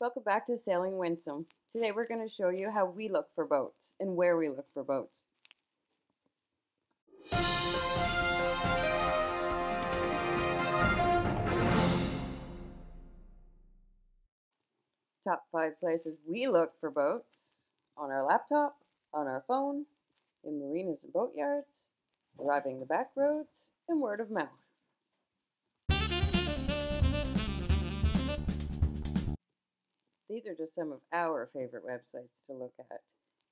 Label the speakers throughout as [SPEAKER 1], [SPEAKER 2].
[SPEAKER 1] Welcome back to Sailing Windsome. Today we're going to show you how we look for boats and where we look for boats. Top five places we look for boats on our laptop, on our phone, in marinas and boatyards, arriving the back roads, and word of mouth. These are just some of our favorite websites to look at.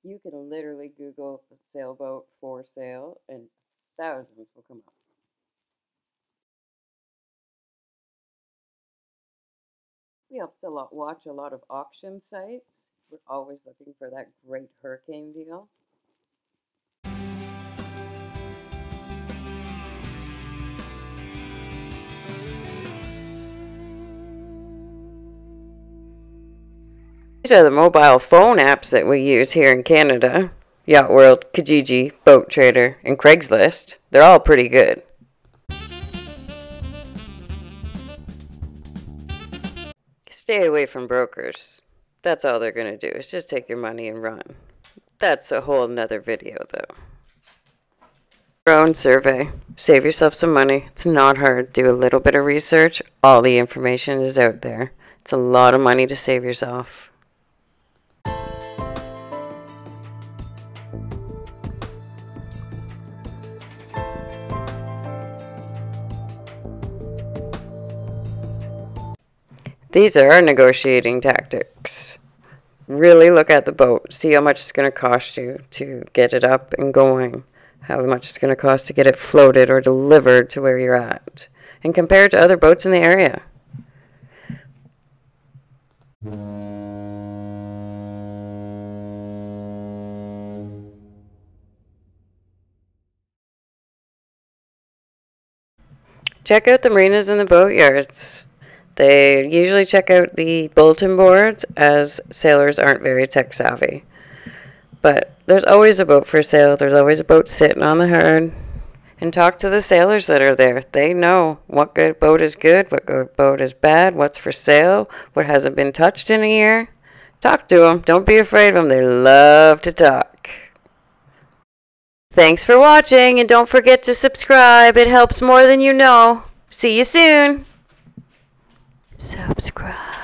[SPEAKER 1] You can literally Google sailboat for sale and thousands will come up. We also watch a lot of auction sites. We're always looking for that great hurricane deal. These are the mobile phone apps that we use here in Canada. Yacht World, Kijiji, Boat Trader, and Craigslist. They're all pretty good. Stay away from brokers. That's all they're going to do is just take your money and run. That's a whole nother video though. Your own survey. Save yourself some money. It's not hard. Do a little bit of research. All the information is out there. It's a lot of money to save yourself. These are our negotiating tactics. Really look at the boat, see how much it's going to cost you to get it up and going, how much it's going to cost to get it floated or delivered to where you're at, and compare it to other boats in the area. Check out the marinas and the boatyards. They usually check out the bulletin boards as sailors aren't very tech savvy. But there's always a boat for sale. There's always a boat sitting on the herd. And talk to the sailors that are there. They know what good boat is good, what good boat is bad, what's for sale, what hasn't been touched in a year. Talk to them. Don't be afraid of them. They love to talk. Thanks for watching, and don't forget to subscribe. It helps more than you know. See you soon subscribe.